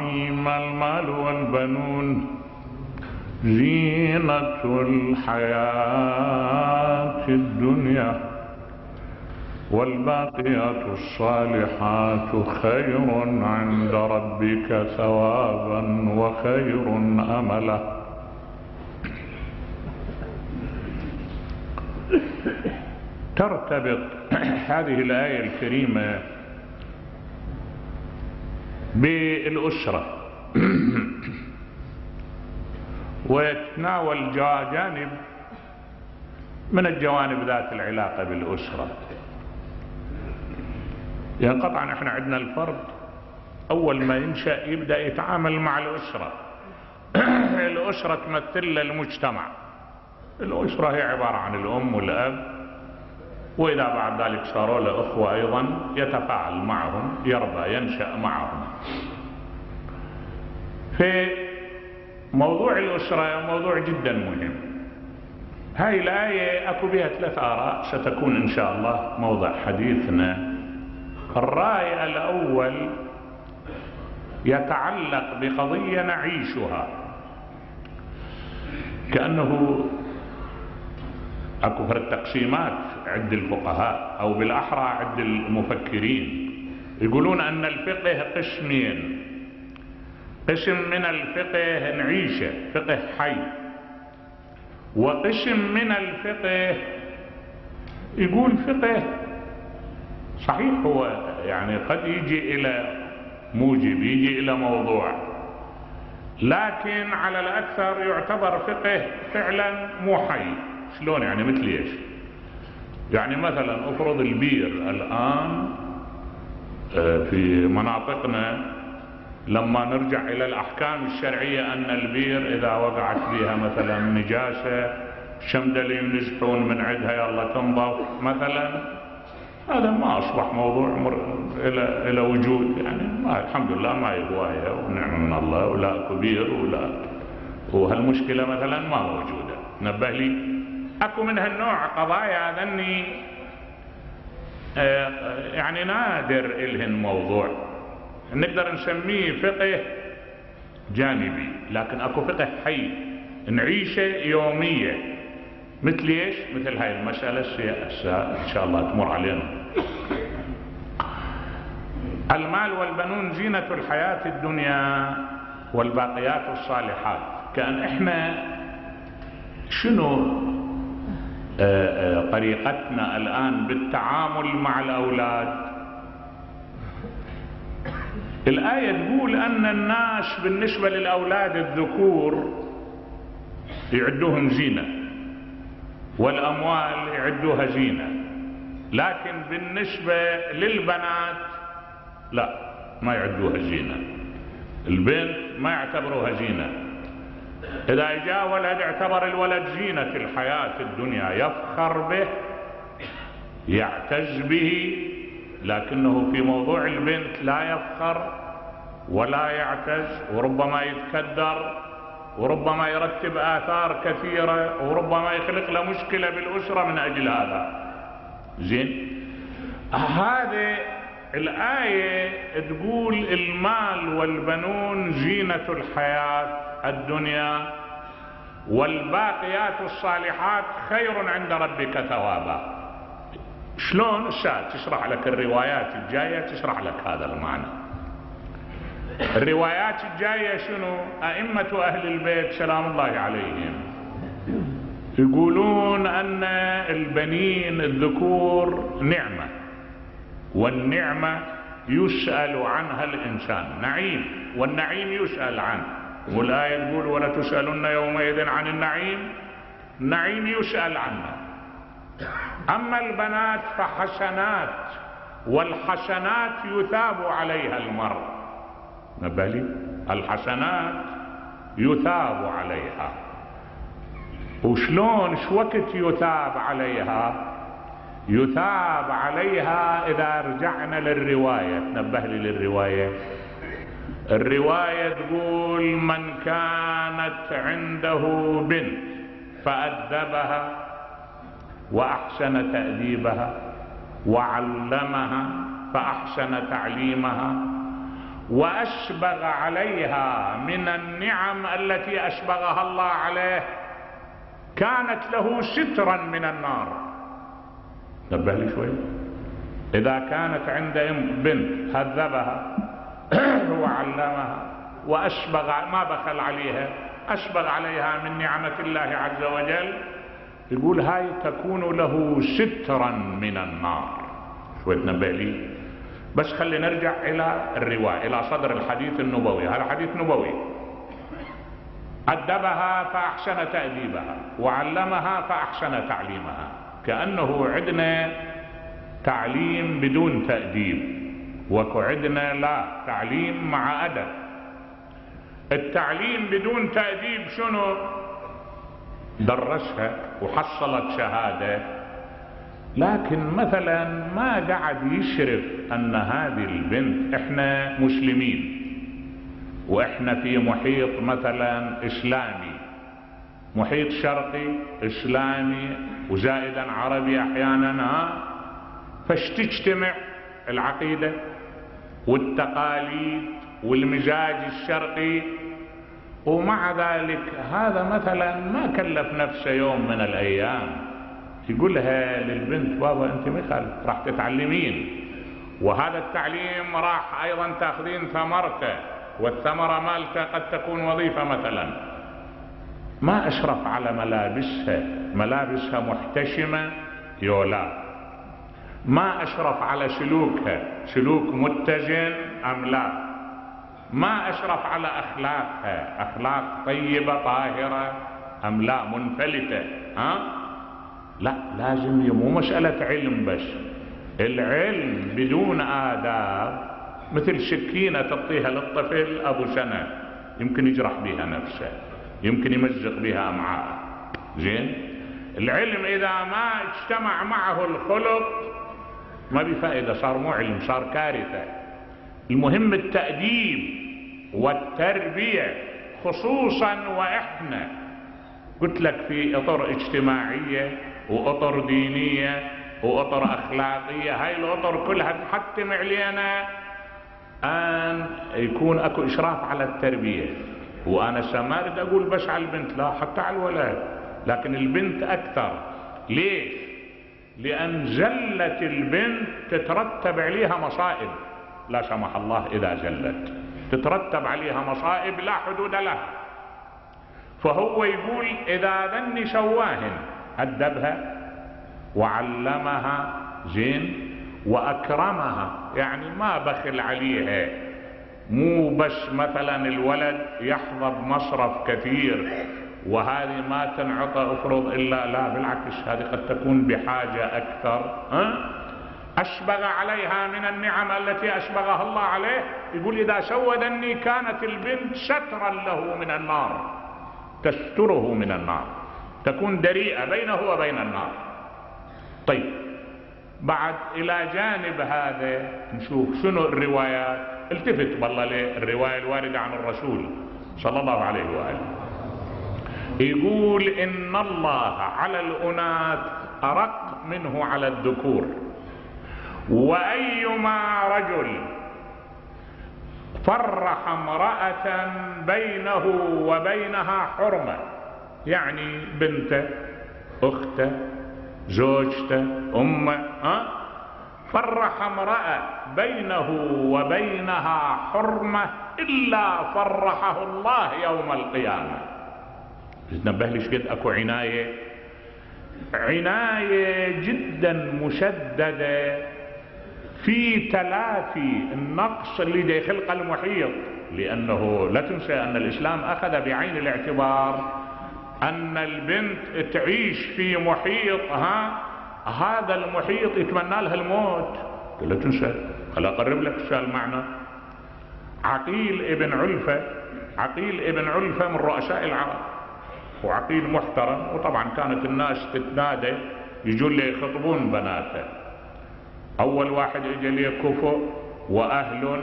الرحيم المال والبنون زينة الحياة الدنيا والباقيات الصالحات خير عند ربك ثوابا وخير املا. ترتبط هذه الآية الكريمة بالأسرة. ويتناول جانب من الجوانب ذات العلاقة بالأسرة. يعني قطعا إحنا عندنا الفرد أول ما ينشأ يبدأ يتعامل مع الأسرة. الأسرة تمثل المجتمع الأسرة هي عبارة عن الأم والأب. وإذا بعد ذلك صاروا له أخوة أيضا يتفاعل معهم يربى ينشأ معهم. في موضوع الأسرة موضوع جدا مهم. هاي الآية أكو بها ثلاث آراء ستكون إن شاء الله موضع حديثنا. الرأي الأول يتعلق بقضية نعيشها. كأنه فرق تقسيمات عند الفقهاء أو بالأحرى عند المفكرين. يقولون أن الفقه قسمين. قسم من الفقه نعيشة فقه حي. وقسم من الفقه يقول فقه صحيح هو يعني قد يجي إلى موجب يجي إلى موضوع. لكن على الأكثر يعتبر فقه فعلا مو حي. شلون يعني مثل إيش؟ يعني مثلا افرض البير الآن في مناطقنا لما نرجع إلى الأحكام الشرعية أن البير إذا وقعت فيها مثلا نجاسة شمدل ينزحون من عندها يلا تنظف مثلا هذا ما أصبح موضوع مر... إلى إلى وجود يعني ما الحمد لله ما هي هواية ونعمة من الله ولا كبير ولا وهالمشكلة مثلا ما موجودة. نبه لي. أكو من هالنوع قضايا ذني يعني نادر إلهن موضوع. نقدر نسميه فقه جانبي لكن أكو فقه حي. نعيشه يومية. مثل إيش؟ مثل هاي المسألة إن شاء الله تمر علينا. المال والبنون زينة الحياة الدنيا والباقيات الصالحات. كأن إحنا شنو طريقتنا الآن بالتعامل مع الأولاد. الآية تقول أن الناس بالنسبة للأولاد الذكور يعدوهم زينة والأموال يعدوها زينة لكن بالنسبة للبنات لا ما يعدوها زينة. البنت ما يعتبروها زينة. إذا جاء ولد اعتبر الولد زينة الحياة الدنيا يفخر به يعتز به لكنه في موضوع البنت لا يفخر ولا يعتز وربما يتكدر وربما يرتب آثار كثيرة وربما يخلق له مشكلة بالأسرة من أجل هذا. زين؟ هذه الآية تقول المال والبنون زينة الحياة. الدنيا والباقيات الصالحات خير عند ربك ثوابا. شلون الساعة تشرح لك الروايات الجاية تشرح لك هذا المعنى. الروايات الجاية شنو؟ أئمة أهل البيت سلام الله عليهم. يقولون أن البنين الذكور نعمة والنعمة يسأل عنها الإنسان نعيم والنعيم يسأل عنه. والآية تقول ولا تسألن يومئذ عن النعيم. النعيم يسأل عنه. أما البنات فحسنات والحسنات يثاب عليها المرء. نبالي؟ الحسنات يثاب عليها. وشلون؟ شو وقت يثاب عليها؟ يثاب عليها إذا رجعنا للرواية. تنبه لي للرواية. الرواية تقول من كانت عنده بنت فأدبها وأحسن تأديبها وعلمها فأحسن تعليمها وأشبغ عليها من النعم التي أشبغها الله عليه كانت له سترا من النار. نبه لي شوي. إذا كانت عند بنت هذبها وعلمها وأشبغ ما بخل عليها. أشبغ عليها من نعمة الله عز وجل. يقول هاي تكون له سترا من النار. شوية نبه لي. بس خلي نرجع إلى الرواية إلى صدر الحديث النبوي. هذا حديث نبوي؟ أدبها فأحسن تأديبها وعلمها فأحسن تعليمها. كأنه عندنا تعليم بدون تأديب. وكعدنا لا تعليم مع أدب. التعليم بدون تأديب شنو؟ درسها وحصلت شهادة. لكن مثلا ما قعد يشرف أن هذه البنت إحنا مسلمين وإحنا في محيط مثلا إسلامي. محيط شرقي إسلامي وزائدا عربي أحيانا فاش تجتمع العقيدة؟ والتقاليد والمزاج الشرقي. ومع ذلك هذا مثلا ما كلف نفسه يوم من الأيام. يقولها للبنت بابا أنت مثل راح تتعلمين. وهذا التعليم راح أيضا تأخذين ثمرته والثمرة مالته قد تكون وظيفة مثلا. ما أشرف على ملابسها. ملابسها محتشمة. يولا ما أشرف على سلوكها سلوك متزن أم لا؟ ما أشرف على اخلاقها أخلاق طيبة طاهرة أم لا؟ منفلتة ها؟ لا لازم مو مسألة علم بس. العلم بدون آداب مثل سكينة تعطيها للطفل أبو سنة يمكن يجرح بها نفسه يمكن يمزق بها أمعاءه. زين؟ العلم إذا ما اجتمع معه الخلق ما بفائدة صار مو علم صار كارثة. المهم التأديب والتربية خصوصا وإحنا. قلت لك في اطر اجتماعية واطر دينية واطر أخلاقية هاي الاطر كلها تحتم علينا. أن يكون أكو إشراف على التربية. وأنا سمارد أقول بس على البنت لا حتى على الولد لكن البنت أكثر. ليش؟ لأن زلة البنت تترتب عليها مصائب. لا سمح الله إذا زلت تترتب عليها مصائب لا حدود لها. فهو يقول إذا ذني سواهن ادبها وعلمها زين وأكرمها. يعني ما بخل عليها. مو بس مثلا الولد يحظى بمصرف كثير. وهذه ما تنعطى أفرض إلا لا بالعكس هذه قد تكون بحاجة أكثر ها؟ أشبغ عليها من النعم التي أشبغها الله عليه. يقول إذا سودني كانت البنت سترا له من النار تستره من النار تكون دريئة بينه وبين النار. طيب بعد إلى جانب هذا نشوف شنو الروايات؟ التفت والله للرواية الواردة عن الرسول صلى الله عليه وآله. يقول إن الله على الأناث أرق منه على الذكور. وأيما رجل فرح امرأة بينه وبينها حرمة يعني بنته أخته زوجته أمه ها؟ فرح امرأة بينه وبينها حرمة إلا فرحه الله يوم القيامة. نبه ليش قد أكو عناية؟ عناية جدا مشددة في تلافي النقص اللي دي خلق المحيط لأنه لا تنسى أن الإسلام أخذ بعين الاعتبار أن البنت تعيش في محيط ها هذا المحيط يتمنى لها الموت. لا تنسى خل أقرب لك شو المعنى عقيل ابن علفة عقيل ابن علفة من رؤساء العرب. وعقيل محترم وطبعا كانت الناس تتنادى يجون لي يخطبون بناته. أول واحد اجى لي كفؤ وأهل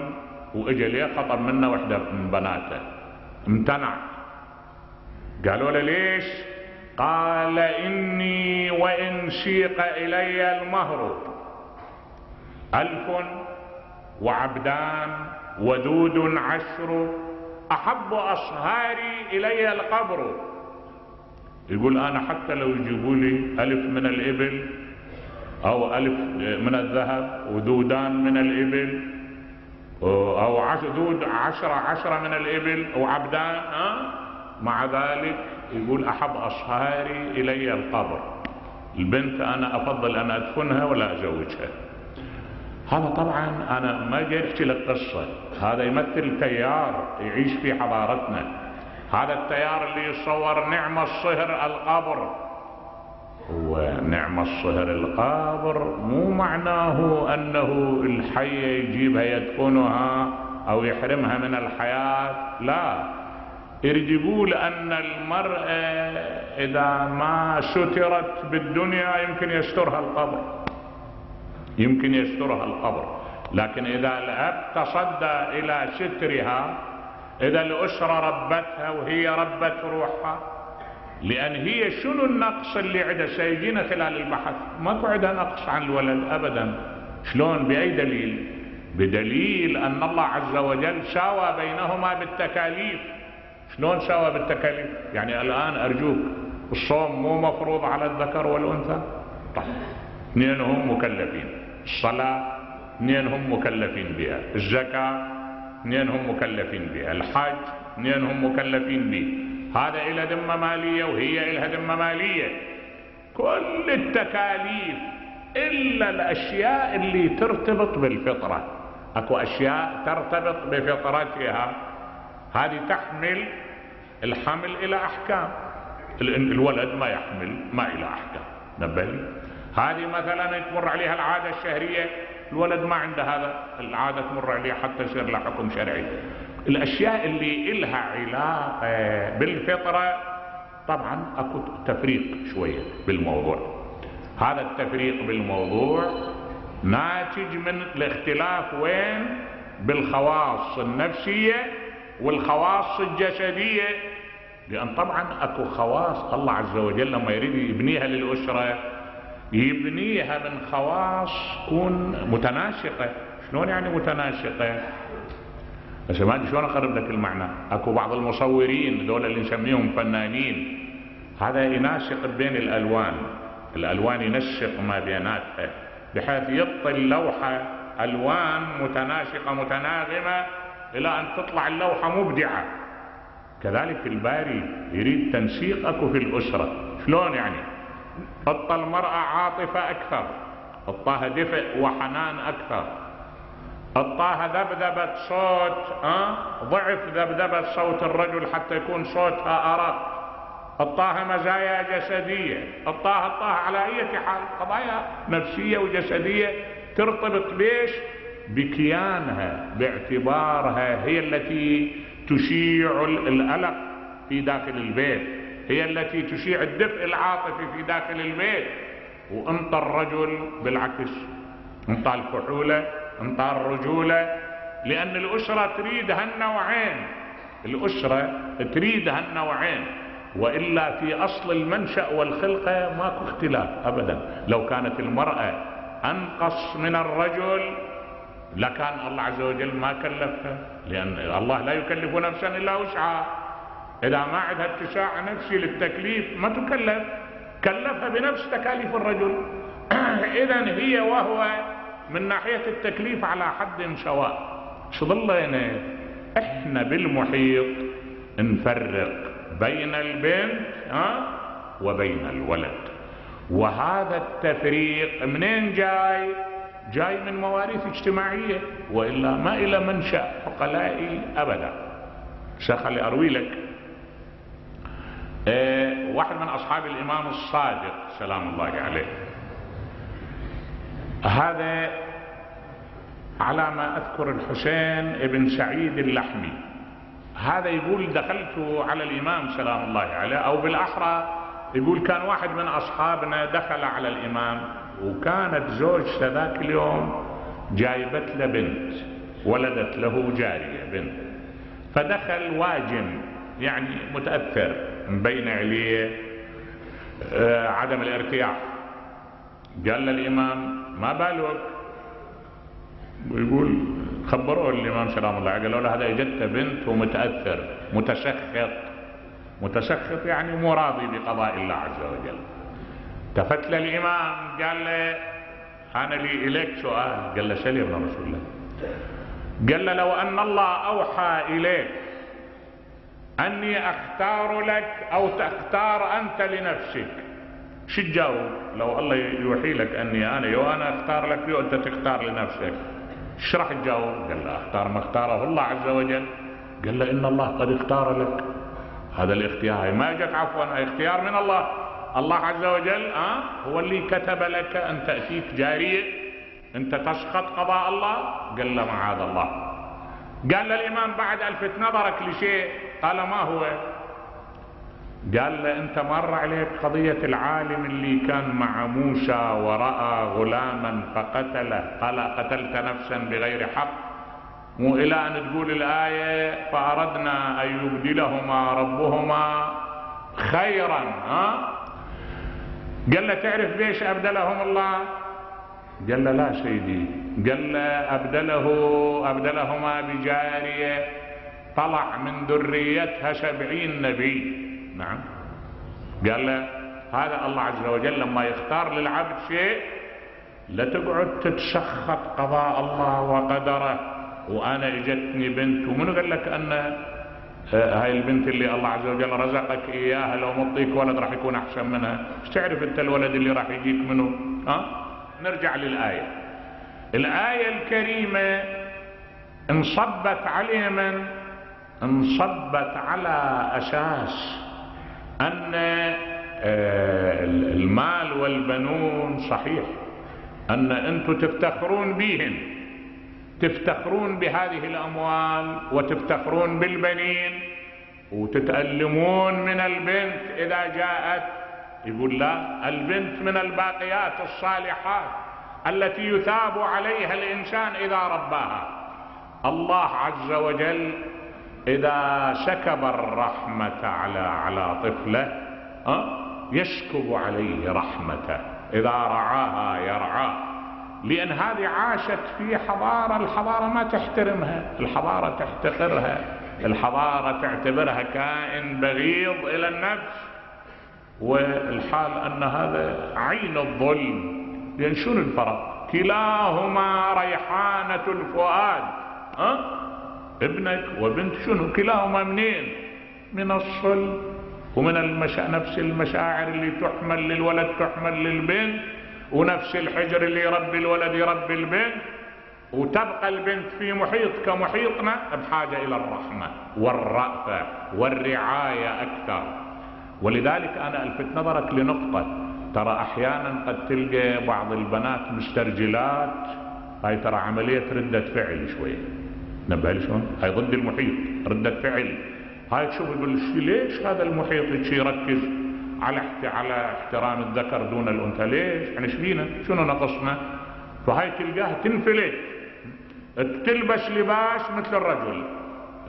واجى لي خطب منه وحدة من بناته. امتنع. قالوا له ليش؟ قال إني وإن سيق إلي المهر. ألف وعبدان ودود عشر أحب أصهاري إلي القبر. يقول أنا حتى لو يجيبوا لي ألف من الإبل أو ألف من الذهب ودودان من الإبل أو دود عشرة عشرة من الإبل أو عبدان أه؟ مع ذلك يقول أحب أصهاري إلي القبر. البنت أنا أفضل أن أدفنها ولا أزوجها. هذا طبعا أنا ما جاي أحكي لك قصة. هذا يمثل تيار يعيش في حضارتنا. هذا التيار اللي يصور نعم الصهر القبر ونعم الصهر القبر مو معناه أنه الحية يجيبها يدفنها أو يحرمها من الحياة لا. يريد يقول أن المرأة إذا ما سترت بالدنيا يمكن يسترها القبر. يمكن يسترها القبر. لكن إذا الأب تصدى إلى سترها إذا الأسرة ربتها وهي ربت روحها. لأن هي شنو النقص اللي عندها؟ سيجينا خلال البحث. ماكو عندها نقص عن الولد أبدا. شلون؟ بأي دليل؟ بدليل أن الله عز وجل ساوى بينهما بالتكاليف. شلون ساوى بالتكاليف؟ يعني الآن أرجوك الصوم مو مفروض على الذكر والأنثى؟ طيب. اثنين هم مكلفين. الصلاة اثنين هم مكلفين بها. الزكاة اثنين هم مكلفين بها الحج اثنين هم مكلفين به. هذا إلى ذمة مالية وهي إلها ذمة مالية. كل التكاليف إلا الأشياء اللي ترتبط بالفطرة. أكو أشياء ترتبط بفطرتها. هذه تحمل الحمل إلى أحكام. الولد ما يحمل ما إلى أحكام. نبهي هذه مثلا تمر عليها العادة الشهرية. الولد ما عنده هذا العادة تمر عليه حتى يصير له حكم شرعي. الأشياء اللي إلها علاقة بالفطرة طبعا أكو تفريق شوية بالموضوع. هذا التفريق بالموضوع ناتج من الاختلاف وين؟ بالخواص النفسية والخواص الجسدية لأن طبعا أكو خواص الله عز وجل لما يريد يبنيها للأسرة يبنيها من خواص تكون متناسقة. شلون يعني متناسقة؟ بس ما أدري شلون أقرب لك المعنى. أكو بعض المصورين دول اللي نسميهم فنانين. هذا يناسق بين الألوان. الألوان ينسق ما بيناتها بحيث يعطي اللوحة ألوان متناسقة متناغمة إلى أن تطلع اللوحة مبدعة. كذلك الباري يريد تنسيق أكو في الأسرة. شلون يعني؟ حط المرأة عاطفة أكثر حطها دفء وحنان أكثر. حطاها ذبذبة صوت أه؟ ضعف ذبذبة صوت الرجل حتى يكون صوتها أرق. حطاها مزايا جسدية حطاها حطاها على أي حال قضايا نفسية وجسدية ترتبط بيش بكيانها باعتبارها هي التي تشيع القلق في داخل البيت. هي التي تشيع الدفء العاطفي في داخل البيت. وانت الرجل بالعكس انت الفحولة انت الرجولة لأن الأسرة تريد هالنوعين. الأسرة تريد هالنوعين. وإلا في أصل المنشأ والخلقة ماكو اختلاف ابدا. لو كانت المرأة أنقص من الرجل لكان الله عز وجل ما كلفها. لأن الله لا يكلف نفسا إلا وسعها. إذا ما عندها اتساع نفسي للتكليف ما تكلف. كلفها بنفس تكاليف الرجل. اذا هي وهو من ناحية التكليف على حد سواء. شظلنا إحنا بالمحيط نفرق بين البنت ها وبين الولد. وهذا التفريق منين جاي؟ جاي من مواريث اجتماعية وإلا ما إلى منشأ عقلائي أبدا. سخلي أروي لك. واحد من أصحاب الإمام الصادق سلام الله عليه. هذا على ما أذكر الحسين ابن سعيد اللحمي. هذا يقول دخلت على الإمام سلام الله عليه أو بالأحرى يقول كان واحد من أصحابنا دخل على الإمام وكانت زوجته ذاك اليوم جايبت له بنت ولدت له جارية بنت. فدخل واجم يعني متأثر. مبين عليه آه، عدم الارتياح. قال للإمام ما بالك؟ ويقول خبروه الإمام سلام الله قالوا له هذا اجت بنت ومتأثر متسخط متسخط يعني مو راضي بقضاء الله عز وجل. التفت للإمام قال له أنا لي إليك سؤال. قال له سل يا ابن رسول الله؟ قال له لو أن الله أوحى إليك أني أختار لك أو تختار أنت لنفسك. شو تجاوب؟ لو الله يوحي لك أني أنا يو أنا أختار لك يو أنت تختار لنفسك. إيش راح تجاوب؟ قال له أختار ما اختاره الله عز وجل. قال له إن الله قد اختار لك. هذا الاختيار. ما جت عفوا اختيار من الله. الله عز وجل آه هو اللي كتب لك أن تأتيك جارية. أنت تسخط قضاء الله؟ قال له معاذ الله. قال للإمام بعد ألفت نظرك لشيء. قال ما هو؟ قال له أنت مر عليك قضية العالم اللي كان مع موسى ورأى غلاما فقتله. قال قتلت نفسا بغير حق. مو إلى أن تقول الآية فأردنا أن يبدلهما ربهما خيرا ها؟ قال له تعرف ليش أبدلهم الله؟ قال له لا سيدي. قال له أبدله أبدلهما بجارية. طلع من ذريتها سبعين نبي. نعم. قال له هذا الله عز وجل لما يختار للعبد شيء لا تقعد تتسخط قضاء الله وقدره. وأنا اجتني بنت ومنو قال لك أن آه، هاي البنت اللي الله عز وجل رزقك إياها لو مطيك ولد راح يكون أحسن منها. إيش تعرف أنت الولد اللي راح يجيك منه؟ ها؟ نرجع للآية. الآية الكريمة انصبت عليه من انصبت على أساس أن آه، المال والبنون صحيح أن أنتم تفتخرون بهم تفتخرون بهذه الأموال وتفتخرون بالبنين وتتألمون من البنت إذا جاءت يقول لا البنت من الباقيات الصالحات التي يثاب عليها الإنسان إذا رباها. الله عز وجل إذا سكب الرحمة على على طفله يسكب عليه رحمته. إذا رعاها يرعاه. لأن هذه عاشت في حضارة الحضارة ما تحترمها الحضارة تحتقرها الحضارة تعتبرها كائن بغيض إلى النفس. والحال أن هذا عين الظلم. لأن شنو الفرق؟ كلاهما ريحانة الفؤاد ها؟ ابنك وبنت شنو؟ كلاهما منين؟ من الصلب. ومن المشا... نفس المشاعر اللي تحمل للولد تحمل للبنت. ونفس الحجر اللي يربي الولد يربي البنت. وتبقى البنت في محيط كمحيطنا بحاجة إلى الرحمة والرأفة والرعاية أكثر. ولذلك أنا ألفت نظرك لنقطة. ترى أحيانا قد تلقى بعض البنات مسترجلات. هاي ترى عملية ردة فعل شوية نبه شلون هاي ضد المحيط ردة فعل هاي تشوف يقول ليش هذا المحيط يركز على على احترام الذكر دون الأنثى؟ ليش؟ إحنا شبينا؟ شنو نقصنا؟ فهاي تلقاها تنفلت. تلبس لباس مثل الرجل.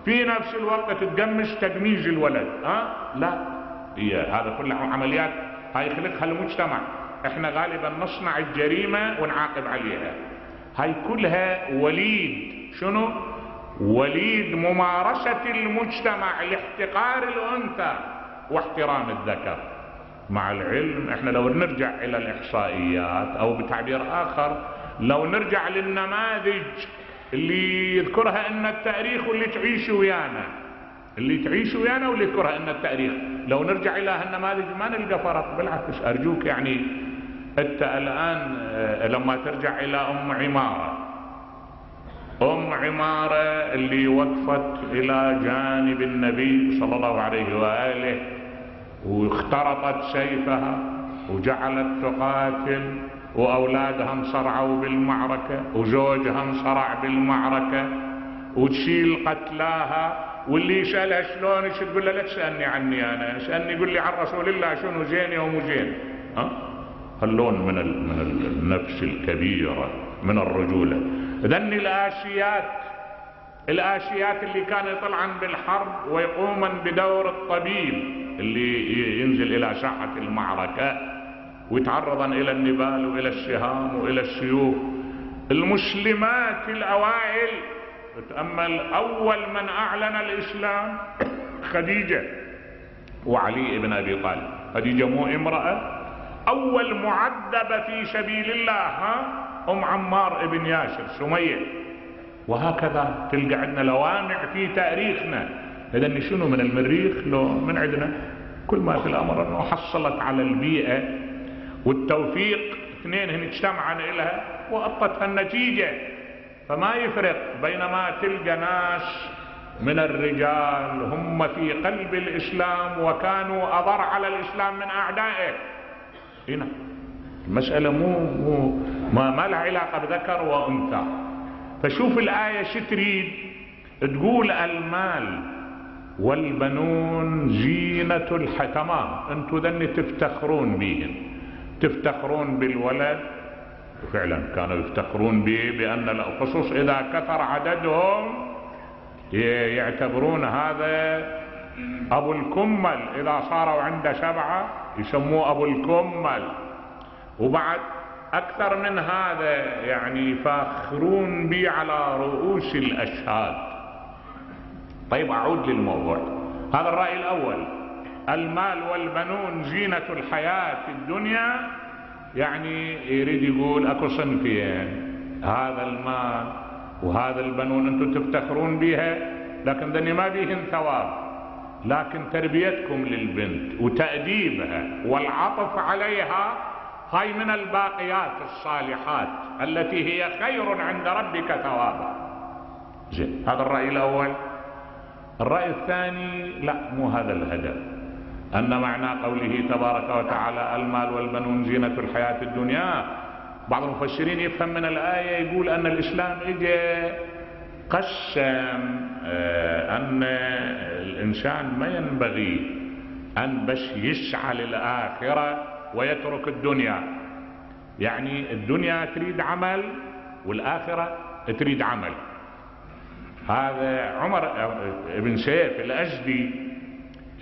في نفس الوقت تقمش تقميج الولد ها؟ لا. هي هذا كله عمليات هاي خلقها المجتمع. إحنا غالبا نصنع الجريمة ونعاقب عليها. هاي كلها وليد. شنو؟ وليد ممارسة المجتمع لاحتقار الأنثى واحترام الذكر. مع العلم إحنا لو نرجع إلى الإحصائيات أو بتعبير آخر لو نرجع للنماذج اللي يذكرها إن التاريخ واللي تعيش ويانا اللي تعيش ويانا واللي يذكرها إن التاريخ. لو نرجع إلى هالنماذج ما نلقى فرق بالعكس أرجوك يعني أنت الآن آه، لما ترجع إلى أم عمارة ام عماره اللي وقفت إلى جانب النبي صلى الله عليه وآله واخترطت سيفها وجعلت تقاتل واولادها انصرعوا بالمعركة وزوجها انصرع بالمعركة وتشيل قتلاها. واللي يسألها شلون؟ تقول له؟ لا تسألني عني أنا اسألني قل لي عن رسول الله شنو؟ زين ومو زين ها؟ هاللون من من النفس الكبيرة من الرجولة. ذن الآسيات الآسيات اللي كان يطلعن بالحرب ويقومن بدور الطبيب اللي ينزل إلى ساحة المعركة ويتعرضا إلى النبال وإلى السهام وإلى السيوف المسلمات الأوائل تأمل أول من أعلن الإسلام خديجة وعلي بن أبي طالب. خديجة مو امرأة أول معذبة في سبيل الله ها؟ أم عمار بن ياسر سمية. وهكذا تلقى عندنا لوامع في تاريخنا. إذا شنو من المريخ؟ لو من عندنا؟ كل ما في الأمر أنه حصلت على البيئة والتوفيق اثنين هن اجتمعن لها وأطتها النتيجة. فما يفرق بينما تلقى ناس من الرجال هم في قلب الإسلام وكانوا أضر على الإسلام من أعدائه. هنا. المسألة مو, مو ما, ما لها علاقة بذكر وأنثى. فشوف الآية شو تريد؟ تقول المال والبنون زينة الحياة تمام أنتم ذني تفتخرون بهم تفتخرون بالولد. فعلا كانوا يفتخرون به بأن الخصوص إذا كثر عددهم يعتبرون هذا أبو الكمل. إذا صاروا عنده سبعة يسموه أبو الكمل. وبعد أكثر من هذا يعني يفاخرون به على رؤوس الأشهاد. طيب أعود للموضوع. هذا الرأي الأول. المال والبنون زينة الحياة في الدنيا؟ يعني يريد يقول أكو صنفين هذا المال وهذا البنون أنتم تفتخرون بها لكن ذني ما بيهن ثواب. لكن تربيتكم للبنت وتأديبها والعطف عليها هاي من الباقيات الصالحات التي هي خير عند ربك ثوابا. زين هذا الرأي الأول. الرأي الثاني لا مو هذا الهدف. أن معنى قوله تبارك وتعالى المال والبنون زينة الحياة الدنيا. بعض المفسرين يفهم من الآية يقول أن الإسلام إجا قسم آه، أن الإنسان ما ينبغي أن بس يسعى للآخرة. ويترك الدنيا. يعني الدنيا تريد عمل والآخرة تريد عمل. هذا عمر بن سيف الأزدي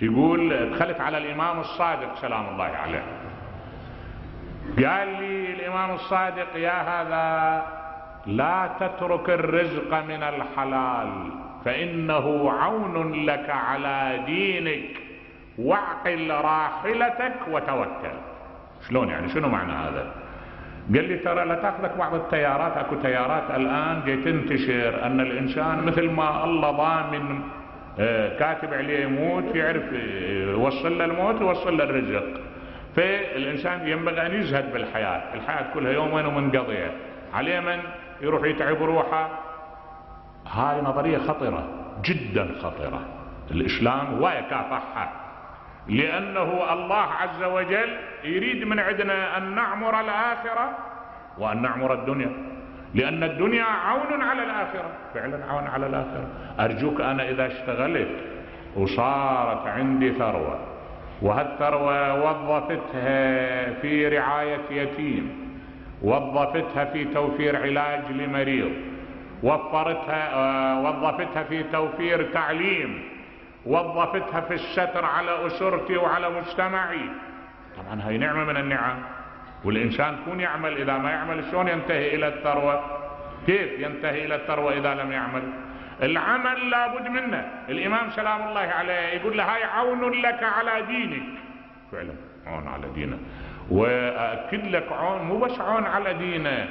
يقول دخلت على الإمام الصادق سلام الله عليه. قال لي الإمام الصادق يا هذا لا تترك الرزق من الحلال فإنه عون لك على دينك واعقل راحلتك وتوكل. شلون يعني؟ شنو معنى هذا؟ قال لي ترى لا تأخذك بعض التيارات أكو تيارات الآن جاي تنتشر أن الإنسان مثل ما الله ضامن آه، كاتب عليه يموت يعرف آه، يوصل له الموت يوصل له الرزق. فالإنسان ينبغي أن يزهد بالحياة الحياة كلها يومين ومنقضية عليه من؟ يروح يتعب روحه. هاي نظرية خطرة جدا خطرة. الإسلام هو يكافحها لأنه الله عز وجل يريد من عندنا أن نعمر الآخرة وأن نعمر الدنيا. لأن الدنيا عون على الآخرة. فعلا عون على الآخرة. أرجوك أنا إذا اشتغلت وصارت عندي ثروة وهالثروة وظفتها في رعاية يتيم وظفتها في توفير علاج لمريض وفرتها آه، وظفتها في توفير تعليم وظفتها في الستر على أسرتي وعلى مجتمعي. طبعا هاي نعمة من النعم. والإنسان يكون يعمل إذا ما يعمل شلون ينتهي إلى الثروة؟ كيف ينتهي إلى الثروة إذا لم يعمل؟ العمل لابد منه. الإمام سلام الله عليه يقول له هاي عون لك على دينك. فعلا عون على دينه. وأكد لك عون مو بس عون على دينه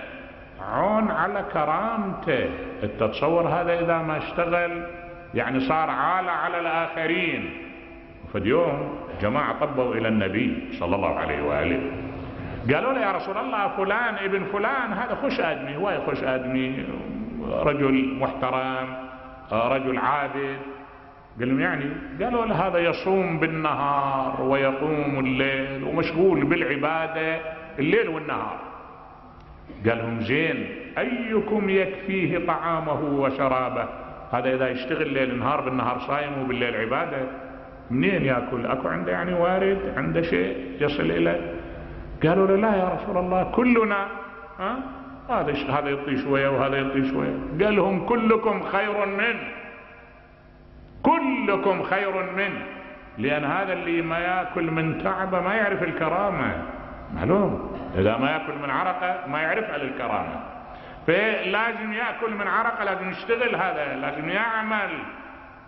عون على كرامته. انت تصور هذا إذا ما اشتغل؟ يعني صار عالة على الآخرين. فاليوم جماعة طبوا إلى النبي صلى الله عليه وآله. قالوا له يا رسول الله فلان ابن فلان هذا خش آدمي هو خش آدمي رجل محترم رجل عابد. قال لهم يعني؟ قالوا له هذا يصوم بالنهار ويقوم الليل ومشغول بالعبادة الليل والنهار. قال لهم زين أيكم يكفيه طعامه وشرابه؟ هذا إذا يشتغل ليل نهار بالنهار صايم وبالليل عبادة منين يأكل؟ أكو عنده يعني وارد عنده شيء يصل إليه قالوا له لا يا رسول الله كلنا ها؟ هذا هذا يعطي شوية وهذا يعطي شوية. قال لهم كلكم خير منه كلكم خير منه لأن هذا اللي ما يأكل من تعبه ما يعرف الكرامة. معلوم؟ إذا ما يأكل من عرقة ما يعرف الكرامة. فلازم ياكل من عرقه لازم يشتغل هذا لازم يعمل.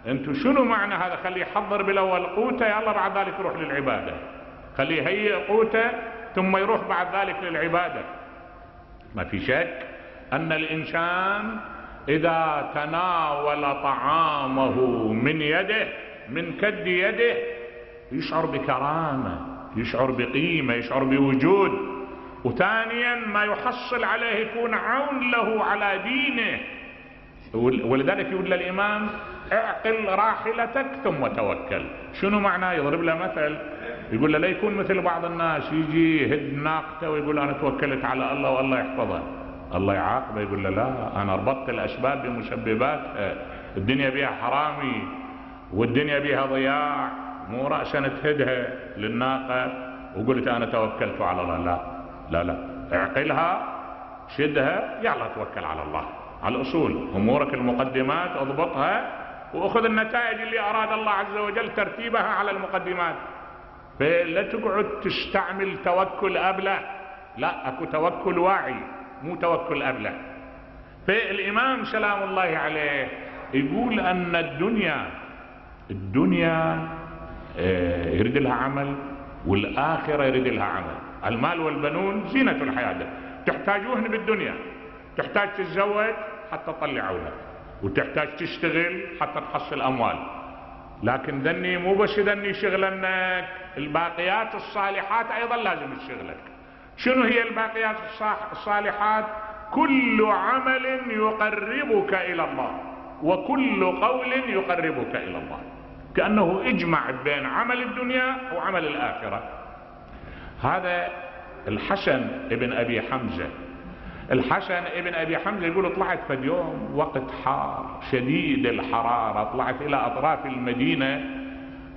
أنتم شنو معنى هذا؟ خليه يحضر بالأول قوته يلا بعد ذلك يروح للعبادة. خليه يهيئ قوته ثم يروح بعد ذلك للعبادة. ما في شك أن الإنسان إذا تناول طعامه من يده من كد يده يشعر بكرامة يشعر بقيمة يشعر بوجود. وثانيا ما يحصل عليه يكون عون له على دينه. ولذلك يقول للإمام اعقل راحلتك ثم توكل. شنو معناه؟ يضرب له مثل يقول له لا يكون مثل بعض الناس يجي يهد ناقته ويقول أنا توكلت على الله والله يحفظها الله يعاقبه يقول له لا أنا ربطت الاسباب بمسبباتها الدنيا بها حرامي والدنيا بها ضياع مو راسا تهدها للناقة. وقلت أنا توكلت على الله. لا. لا لا. اعقلها شدها يلا توكل على الله. على الأصول. أمورك المقدمات اضبطها وأخذ النتائج اللي أراد الله عز وجل ترتيبها على المقدمات. فلا تقعد تستعمل توكل أبلة. لا أكو توكل واعي مو توكل أبلة. فالامام سلام الله عليه يقول أن الدنيا الدنيا آه، يريد لها عمل والآخرة يريد لها عمل. المال والبنون زينة الحياة. تحتاجوهن بالدنيا. تحتاج تتزوج حتى تطلع أولاد وتحتاج تشتغل حتى تحصل أموال. لكن ذني مو بس ذني شغلنك الباقيات الصالحات أيضا لازم تشغلك. شنو هي الباقيات الصالحات؟ كل عمل يقربك إلى الله وكل قول يقربك إلى الله. كأنه اجمع بين عمل الدنيا وعمل الآخرة. هذا الحسن ابن أبي حمزة. الحسن ابن أبي حمزة يقول طلعت في يوم وقت حار شديد الحرارة طلعت إلى أطراف المدينة.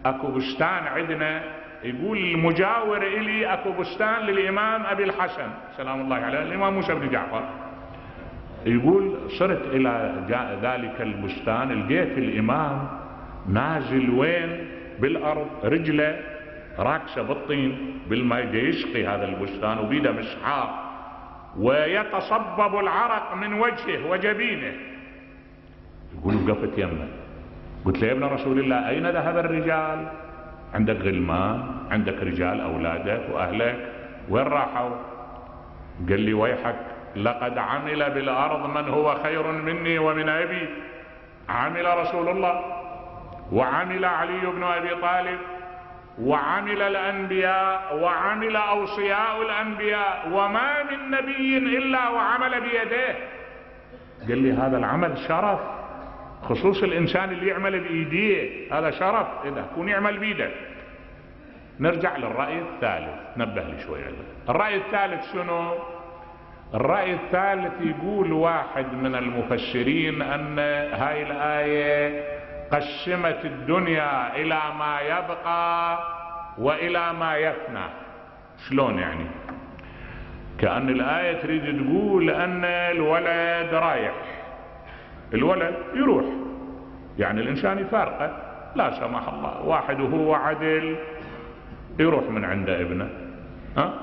أكو بستان عندنا يقول المجاور إلي أكو بستان للإمام أبي الحسن سلام الله عليه الإمام موسى بن جعفر. يقول صرت إلى ذلك البستان لقيت الإمام نازل وين؟ بالأرض رجله راكسه بالطين بالماء يشقي هذا البستان وبيده مسحار ويتصبب العرق من وجهه وجبينه. يقول وقفت يمه. قلت له يا ابن رسول الله أين ذهب الرجال؟ عندك غلمان عندك رجال أولادك وأهلك وين راحوا؟ قال لي ويحك لقد عمل بالأرض من هو خير مني ومن أبي. عمل رسول الله وعمل علي بن أبي طالب وعمل الأنبياء وعمل أوصياء الأنبياء وما من نبي إلا وعمل بيديه قال لي هذا العمل شرف خصوص الإنسان اللي يعمل بايديه هذا شرف إذا يكون يعمل بيده نرجع للرأي الثالث نبه لي شوية الرأي الثالث شنو؟ الرأي الثالث يقول واحد من المفسرين أن هاي الآية قسمت الدنيا إلى ما يبقى وإلى ما يفنى. شلون يعني؟ كأن الآية تريد تقول أن الولد رايح. الولد يروح. يعني الإنسان يفارقه. لا سمح الله. واحد وهو عدل يروح من عند ابنه. ها؟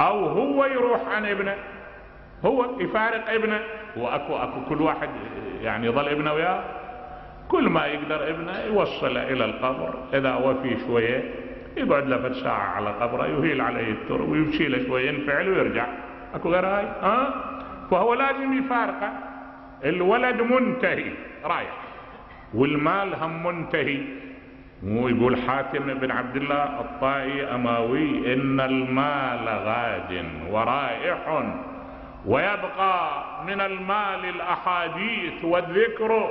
أو هو يروح عن ابنه. هو يفارق ابنه. واكو أكو كل واحد يعني يظل ابنه وياه. كل ما يقدر ابنه يوصله إلى القبر. إذا وفي شوية يقعد له ساعة على قبره يهيل عليه الترب ويمشي له شوية ينفعل ويرجع. أكو غير هاي؟ ها؟ فهو لازم يفارقه. الولد منتهي. رايح. والمال هم منتهي. مو يقول حاتم بن عبد الله الطائي أماوي إن المال غاد ورائح. ويبقى من المال الأحاديث والذكر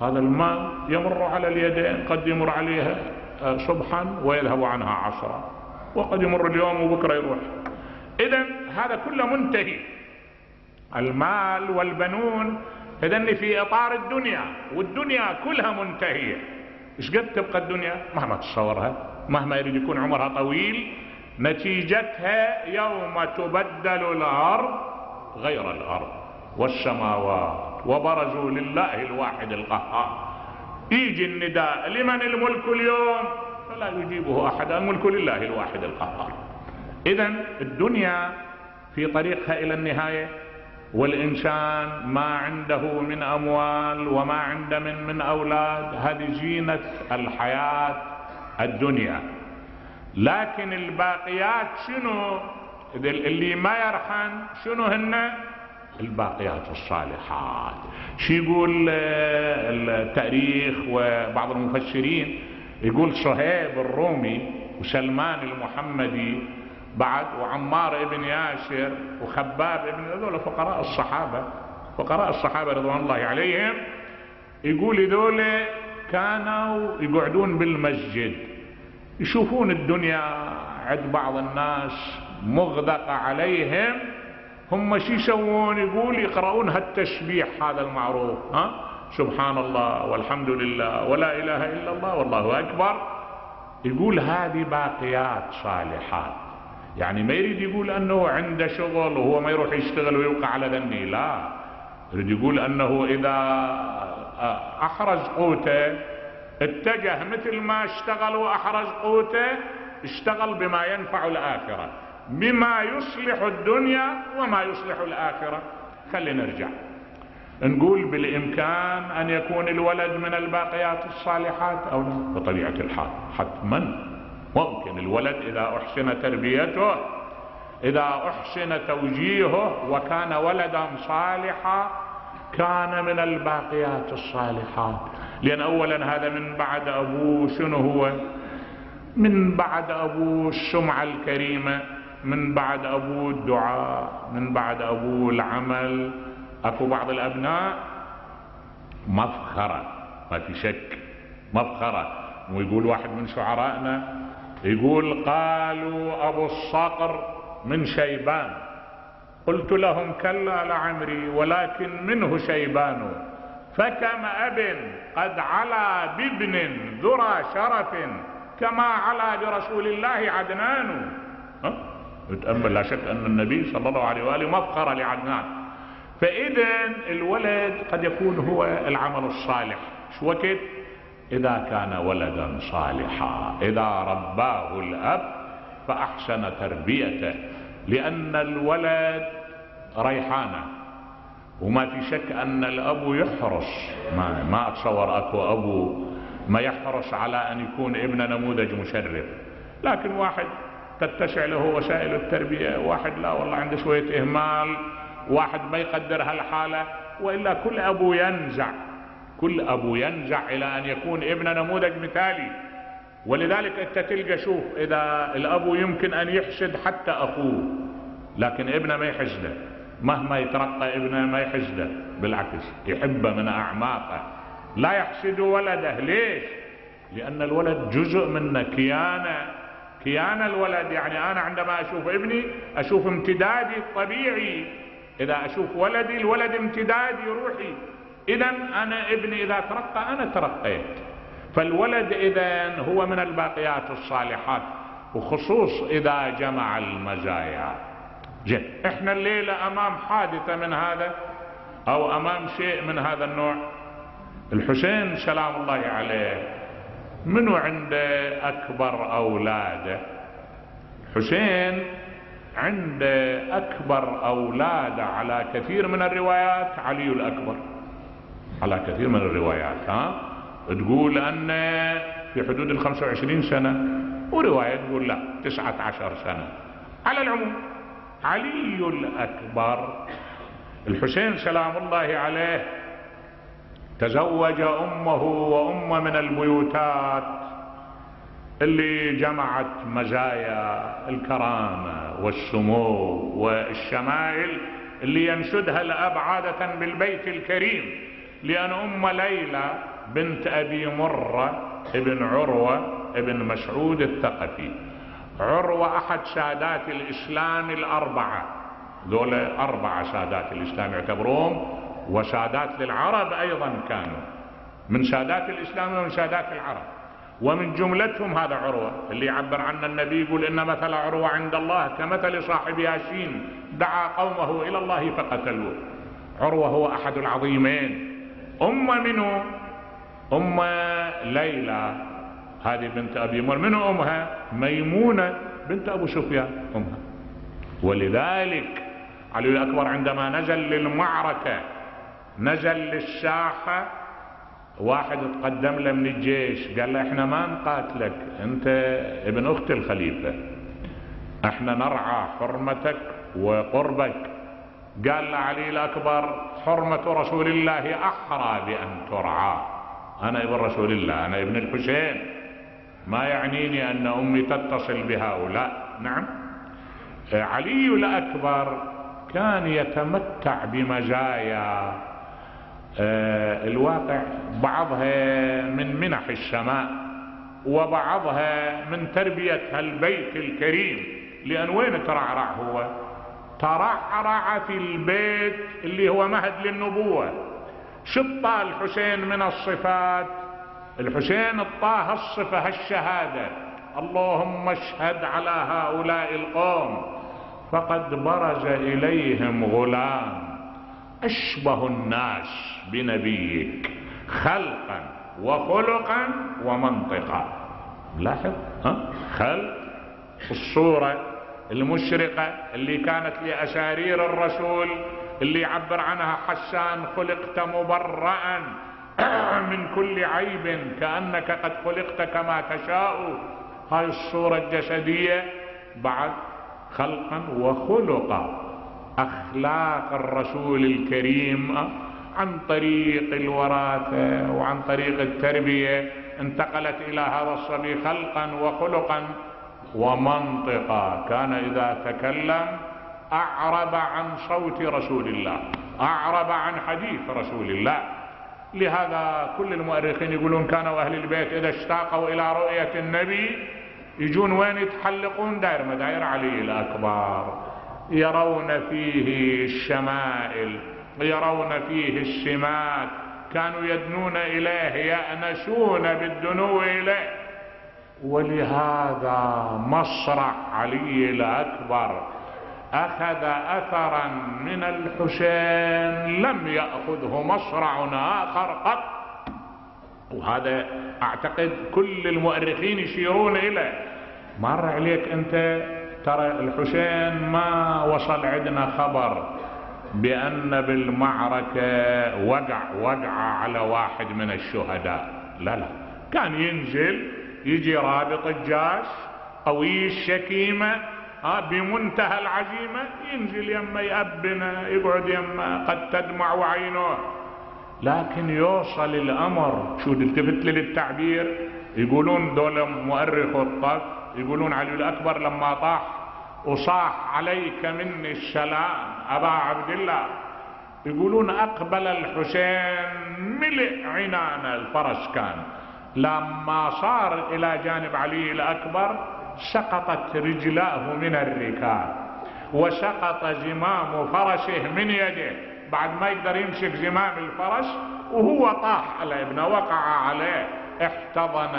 هذا المال يمر على اليدين قد يمر عليها آه، صبحا ويذهب عنها عصرا وقد يمر اليوم وبكرة يروح. اذا هذا كله منتهي. المال والبنون اذا في إطار الدنيا والدنيا كلها منتهية. إيش قد تبقى الدنيا؟ مهما تصورها مهما يريد يكون عمرها طويل نتيجتها يوم تبدل الأرض غير الأرض والسماوات. وبرزوا لله الواحد القهار. يجي النداء لمن الملك اليوم؟ فلا يجيبه أحد الملك لله الواحد القهار. اذا الدنيا في طريقها إلى النهاية والإنسان ما عنده من أموال وما عنده من من أولاد هذه زينة الحياة الدنيا. لكن الباقيات شنو؟ اللي ما يرحم شنو هن؟ الباقيات الصالحات. شو يقول التاريخ وبعض المفسرين يقول صهيب الرومي وسلمان المحمدي بعد وعمار ابن ياسر وخباب ابن هذول فقراء الصحابة فقراء الصحابة رضوان الله عليهم يقول هذول كانوا يقعدون بالمسجد يشوفون الدنيا عند بعض الناس مغدقة عليهم هم شو يسوون؟ يقول يقرؤون هالتسبيح هذا المعروف ها؟ سبحان الله والحمد لله ولا إله إلا الله والله أكبر. يقول هذه باقيات صالحات. يعني ما يريد يقول أنه عنده شغل وهو ما يروح يشتغل ويوقع على ذني لا. يريد يقول أنه إذا أحرز قوته اتجه مثل ما اشتغل وأحرز قوته اشتغل بما ينفع الآخرة. بما يصلح الدنيا وما يصلح الآخرة. خلينا نرجع. نقول بالإمكان أن يكون الولد من الباقيات الصالحات أو لا؟ بطبيعة الحال. حتما ممكن الولد إذا أحسن تربيته إذا أحسن توجيهه وكان ولدا صالحا كان من الباقيات الصالحات. لأن اولا هذا من بعد أبوه شنو هو؟ من بعد أبوه السمعة الكريمة. من بعد ابوه الدعاء من بعد ابوه العمل. أكو بعض الأبناء مفخرة ما في شك مفخرة. ويقول واحد من شعرائنا يقول قالوا أبو الصقر من شيبان. قلت لهم كلا لعمري ولكن منه شيبان. فكم أب قد علا بابن ذرى شرف كما علا برسول الله عدنان. يتأمل لا شك أن النبي صلى الله عليه وآله مفخرة لعدنان. فإذا الولد قد يكون هو العمل الصالح. شو وقت؟ إذا كان ولدا صالحا إذا رباه الأب فأحسن تربيته. لأن الولد ريحانة. وما في شك أن الأب يحرص. ما, ما أتصور أكو أبو ما يحرص على أن يكون ابن نموذج مشرف. لكن واحد تتسع له وسائل التربية. واحد لا والله عنده شوية إهمال. واحد ما يقدر هالحالة. وإلا كل أبو ينزع. كل أبو ينزع إلى أن يكون ابن نموذج مثالي. ولذلك أنت تلقى شوف إذا الأبو يمكن أن يحسد حتى أخوه. لكن ابنه ما يحسده مهما يترقى ابنه ما يحسده بالعكس يحبه من أعماقه. لا يحسد ولده. ليش؟ لأن الولد جزء منه كيانه. كيان الولد يعني أنا عندما أشوف ابني أشوف امتدادي الطبيعي. إذا أشوف ولدي الولد امتدادي روحي. إذا أنا ابني إذا ترقى أنا ترقيت. فالولد إذا هو من الباقيات الصالحات وخصوص إذا جمع المزايا جد إحنا الليلة أمام حادثة من هذا أو أمام شيء من هذا النوع. الحسين سلام الله عليه منو عنده أكبر أولاده؟ حسين عنده أكبر أولاده على كثير من الروايات علي الأكبر. على كثير من الروايات ها؟ تقول أن في حدود ال 25 سنة ورواية تقول لا 19 سنة. على العموم علي الأكبر الحسين سلام الله عليه تزوج أمه وأم من البيوتات اللي جمعت مزايا الكرامة والسمو والشمائل اللي ينشدها الأب عادة بالبيت الكريم لأن أم ليلى بنت أبي مرة ابن عروة ابن مسعود الثقفي. عروة أحد سادات الإسلام الأربعة. ذول أربعة سادات الإسلام يعتبرون وسادات للعرب أيضا كانوا. من سادات الإسلام ومن سادات العرب. ومن جملتهم هذا عروة اللي يعبر عنه النبي يقول إن مثل عروة عند الله كمثل صاحب ياسين دعا قومه إلى الله فقتلوه. عروة هو أحد العظيمين. أم منه؟ أم ليلى هذه بنت أبي مر. منو أمها؟ ميمونة بنت أبو سفيان أمها. ولذلك علي الأكبر عندما نزل للمعركة نزل للساحة واحد تقدم له من الجيش قال له إحنا ما نقاتلك أنت ابن اخت الخليفة. إحنا نرعى حرمتك وقربك. قال لعلي الأكبر حرمة رسول الله أحرى بأن ترعى. أنا ابن رسول الله أنا ابن الحسين. ما يعنيني أن أمي تتصل بهؤلاء. نعم. علي الأكبر كان يتمتع بمزايا الواقع بعضها من منح السماء وبعضها من تربية البيت الكريم. لأن وين ترعرع هو؟ ترعرع في البيت اللي هو مهد للنبوة. شطى الحسين من الصفات؟ الحسين اطاه الصفة الشهادة اللهم اشهد على هؤلاء القوم. فقد برز إليهم غلام. أشبه الناس بنبيك خلقا وخلقا ومنطقا. لاحظ؟ ها؟ خلق الصورة المشرقة اللي كانت لأسارير الرسول اللي يعبر عنها حسان خلقت مبرأ من كل عيب كأنك قد خلقت كما تشاء. هاي الصورة الجسدية بعد خلقا وخلقا. أخلاق الرسول الكريم عن طريق الوراثة وعن طريق التربية انتقلت إلى هذا الصبي خلقا وخلقا ومنطقا. كان إذا تكلم أعرب عن صوت رسول الله أعرب عن حديث رسول الله. لهذا كل المؤرخين يقولون كانوا أهل البيت إذا اشتاقوا إلى رؤية النبي يجون وين يتحلقون؟ داير مداير علي الأكبر. يرون فيه الشمائل يرون فيه السمات كانوا يدنون إليه يأنسون بالدنو إليه. ولهذا مصرع علي الأكبر أخذ أثرا من الحسين لم يأخذه مصرع آخر قط. وهذا أعتقد كل المؤرخين يشيرون إليه. مر عليك أنت؟ ترى الحسين ما وصل عندنا خبر بأن بالمعركة وقع وقع على واحد من الشهداء. لا لا. كان ينزل يجي رابط الجاش قوي الشكيمة ها بمنتهى العزيمة ينزل يما يأبنا يقعد يما قد تدمع عينه لكن يوصل الأمر شو التفت للتعبير؟ يقولون دول مؤرخ الطف يقولون علي الأكبر لما طاح. وصاح عليك مني السلام أبا عبد الله. يقولون أقبل الحسين ملء عنان الفرس كان. لما صار إلى جانب علي الأكبر سقطت رجلاه من الركاب. وسقط زمام فرسه من يده. بعد ما يقدر يمسك زمام الفرس وهو طاح على ابنه وقع عليه. احتضن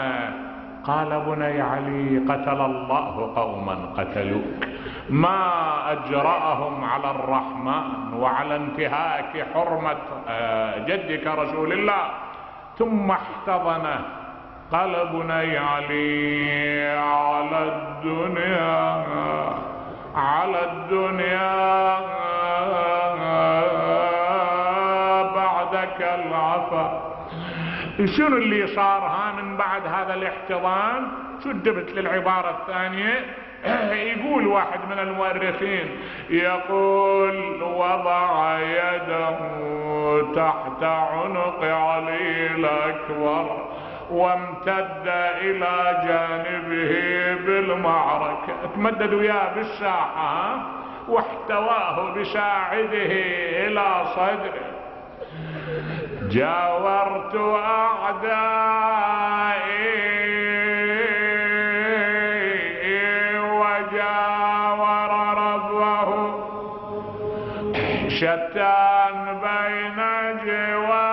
قال بني علي قتل الله قوما قتلوك. ما أجرأهم على الرحمن وعلى انتهاك حرمة آه، جدك رسول الله. ثم احتضنه. قال بني علي على الدنيا على الدنيا بعدك العفا. شنو اللي صار ها من بعد هذا الاحتضان؟ شو الدبت للعبارة الثانية. يقول واحد من المؤرخين يقول وضع يده تحت عنق علي الأكبر وامتد إلى جانبه بالمعركة. تمدد وياه بالساحة واحتواه بساعده إلى صدره. جاورت أعدائي وجاور ربه شتان بين جواره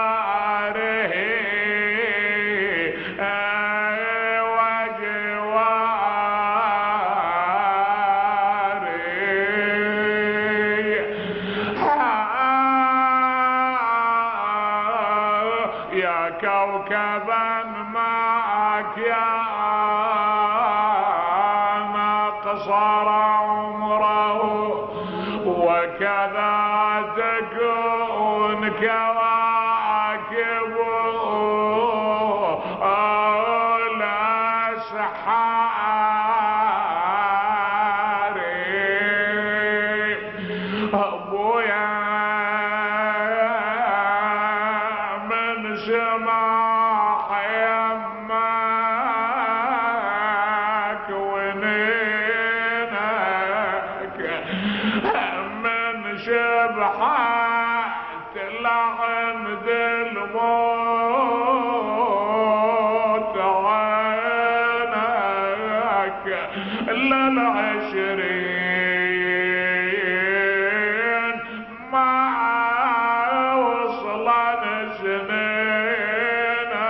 زمانك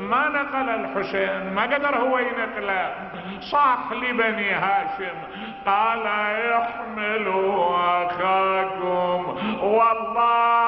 ما نقل الحسين ما قدر هو ينقله صاح لبني هاشم. قال احملوا أخاكم والله